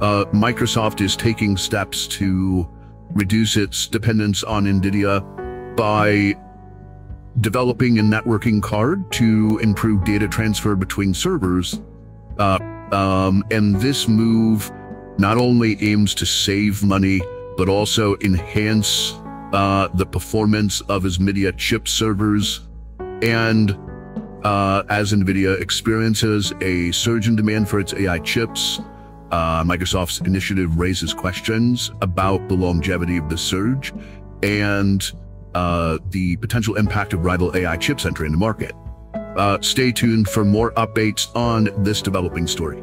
uh, Microsoft is taking steps to reduce its dependence on NVIDIA by developing a networking card to improve data transfer between servers. Uh, um, and this move not only aims to save money, but also enhance uh, the performance of NVIDIA chip servers. And uh, as NVIDIA experiences a surge in demand for its AI chips, uh, Microsoft's initiative raises questions about the longevity of the surge and uh, the potential impact of rival AI chips entering the market. Uh, stay tuned for more updates on this developing story.